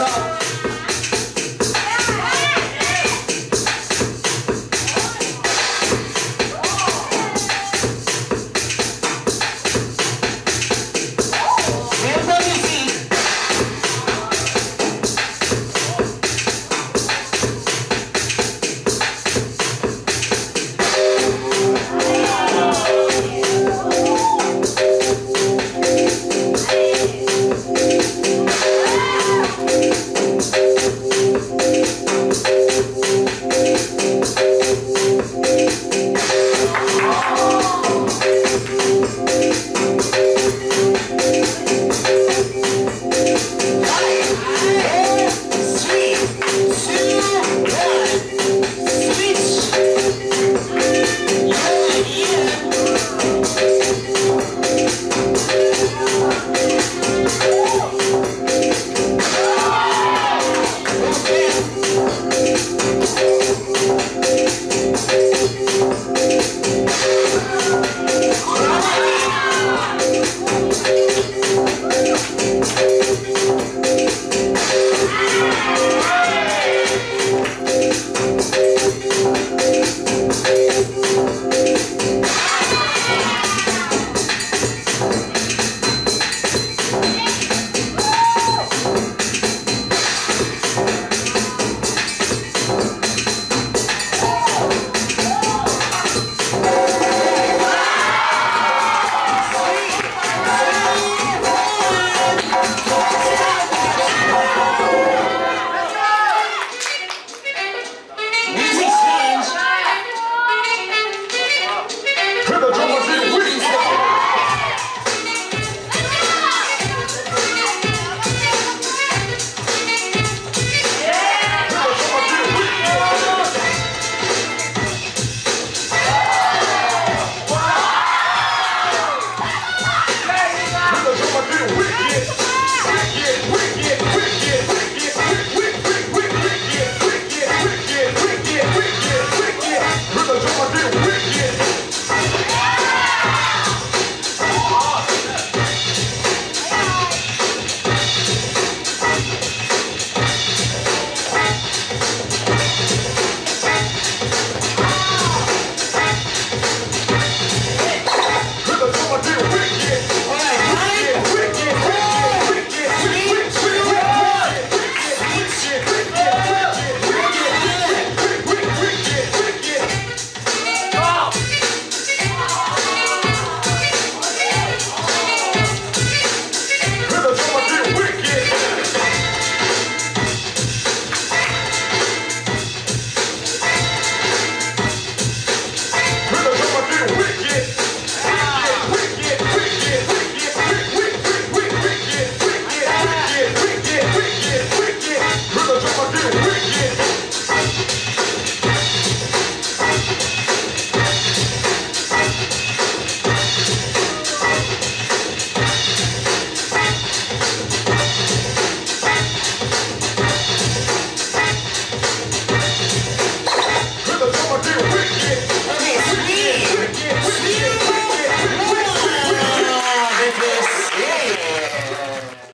감사합니다.